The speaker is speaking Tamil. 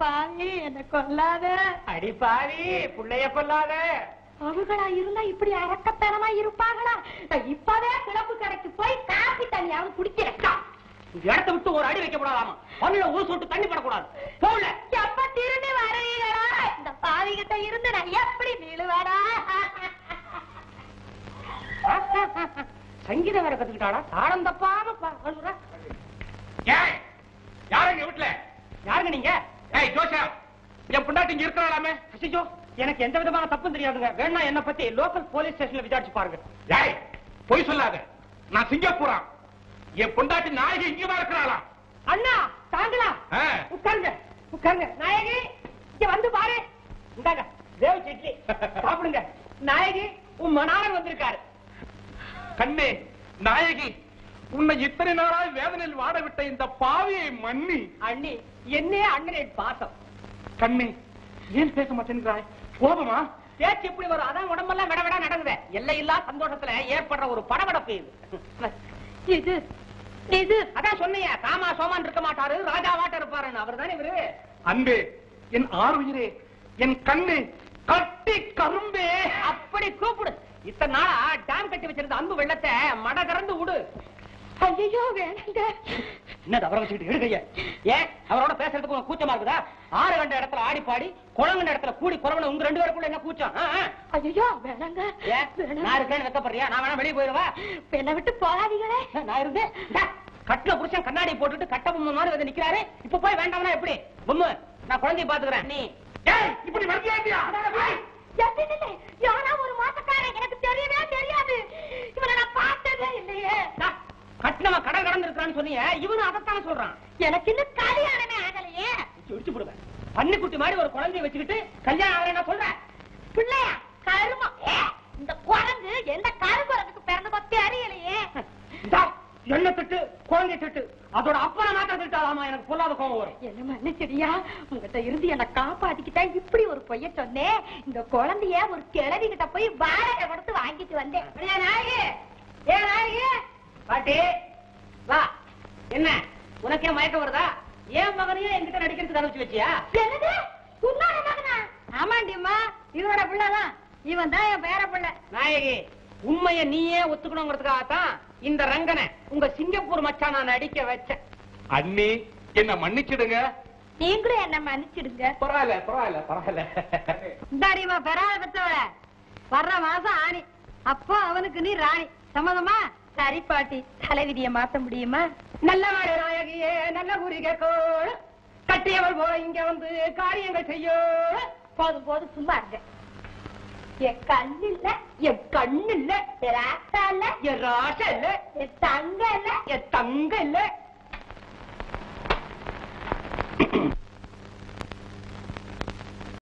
என்ன கொல்லாத. அடி பாவி புள்ளைய கொல்லாத. அவங்களா இருந்தா இப்படி அரக்கத்தனமா இருப்பாங்களா இப்பவே கிளப்பு கடைக்கு போய் காப்பி தண்ணியாவது குடிக்கிறேன் இந்த இடத்த விட்டு ஒரு அடி வைக்க கூடாதாமா? பல்ல ஊர் சொட்டு தண்ணி படக்கூடாது. போல எப்ப திரும்பி வருவீங்களா? இந்த பாவிகிட்ட இருந்து நான் எப்படி மீளுவாடா சங்கீதம் வேற கத்துக்கிட்டாடா தாளம் தப்பாம யாருங்க வீட்டுல யாருங்க நீங்க? என் பொண்டாட்டி இங்க இருக்கிறாளாமே? அசிஜோ எனக்கு எந்த விதமான தப்பும் தெரியாதுங்க. வேணா என்ன பத்தி லோக்கல் போலீஸ் ஸ்டேஷன்ல விசாரிச்சு பாருங்க. ஏய் பொய் சொல்லாத. நான் சிங்கப்பூரா? என் பொண்டாட்டி நாயகி இங்கதான் இருக்கிறாளா? அண்ணா தாங்களா. உட்காருங்க உட்காருங்க. நாயகி இங்க வந்து பாரு. இந்தாங்க தேவ இட்லி சாப்பிடுங்க. நாயகி உன் மணாளன் வந்திருக்காரு. கண்ணே நாயகி உன்னை இத்தனை நாளாய் வேதனையில் வாட விட்ட இந்த பாவியை மன்னி. அண்ணி என்னே அண்ணனே பாசம். கண்ணே ஏன் பேச மாட்டேங்கிறாய் கோபமா? பேச்சு இப்படி வரும்? அதான் உடம்பெல்லாம் விட விட நடக்குது. எல்லையில்லா சந்தோஷத்துல ஏற்படுற ஒரு படபடப்பு இது. இது இது. அதான் சொன்னீங்க. காமா சோமான் இருக்க மாட்டாரு. ராஜாவாட்ட இருப்பாருன்னு. அவர் தானே இவரு? அன்பே என் ஆறுயிரே என் கண்ணே கட்டி கரும்பே. அப்படி கூப்பிடு. இத்தனை நாளா டேம் கட்டி வச்சிருந்த அன்பு வெள்ளத்தை மட கறந்து விடு. ஐயோ வேணாங்க. என்ன தவற வச்சுக்கிட்டு எடுக்கைய ஏன்? அவரோட பேசுறதுக்கு கூச்சமா இருக்குதா? ஆறு கண்ட இடத்துல ஆடி பாடி குளங்கண்ட இடத்துல கூடி குறவன உங்க ரெண்டு பேருக்குள்ள என்ன கூச்சம். ஐயோ வேணாங்க. நான் இருக்கேன்னு வெக்கப்படுறியா? நான் வேணா வெளியே போயிருவா? என்னை விட்டு போகாதீங்களே. நான் இருந்தேன்? கட்டில புருஷன் கண்ணாடி போட்டுட்டு கட்ட பொம்மை மாதிரி வந்து நிக்கிறாரு. இப்ப போய் வேண்டாம்னா எப்படி? பொம்மை நான் குழந்தைய பாத்துக்கிறேன் நீ. இப்படி வந்தியா இருக்கிறான்னு சொன்னீங்க இவனும் அதைத்தானே சொல்றான். எனக்கு இன்னும் கல்யாணமே ஆகலையே. இடிச்சு போடுவேன். பன்னிக்குட்டி மாதிரி ஒரு குழந்தைய வச்சுக்கிட்டு கல்யாணம் ஆகலை நான் சொல்றேன். பிள்ளையா கருமம். இந்த குரங்கு எந்த கருங்குரங்குக்கு பிறந்ததோ தெரியலையே. என்ன திட்டு குழந்தை திட்டு. அதோட அப்பனை மாத்திரம் திட்டாலாமா? எனக்கு பொல்லாத கோபம் வரும். என்ன மன்னிச்சிடியா? உங்ககிட்ட இருந்து என்ன காப்பாத்திக்கிட்டா இப்படி ஒரு பொய்ய சொன்னேன் இந்த குழந்தைய ஒரு கிழவி கிட்ட போய் வாடகை கொடுத்து வாங்கிட்டு வந்தேன். ஏ நாயகி? ஏ நாயகி? பாட்டி என்ன? உனக்கே மயக்கம் வருதா? ஏன் மகனையும் என்கிட்ட நடிக்கிறதுக்கு அனுப்பிச்சு வச்சியா? என்னது? உன்னோட மகனா? ஆமாண்டியம்மா இவனோட பிள்ளைதான். இவன் தான் என் பேர பிள்ளை. நாயகி உண்மைய நீயே ஒத்துக்கணுங்கிறதுக்காகத்தான் இந்த ரங்கனை உங்க சிங்கப்பூர் மச்சான் நான் நடிக்க வச்சேன். அண்ணி என்ன மன்னிச்சிடுங்க. நீங்களும் என்ன மன்னிச்சிடுங்க. பரவாயில்ல பரவாயில்ல பரவாயில்ல. இந்தாடிமா பெறாத பெற்றவள வர்ற மாசம் ஆணி. அப்போ அவனுக்கு நீ ராணி. சம்மதமா? சரி பாட்டி. தலைவிதிய மாத்த முடியுமா? நல்ல நாயகியே நல்ல குறி கேட்கோள் கட்டியவள் போல இங்க வந்து காரியங்கள் செய்யோ. போதும் போது சும்மா இருங்க. என் கண்ணு இல்ல என் கண்ணு இல்ல என் ராசா இல்ல என் ராசா இல்ல என் தங்க இல்ல என் தங்க இல்ல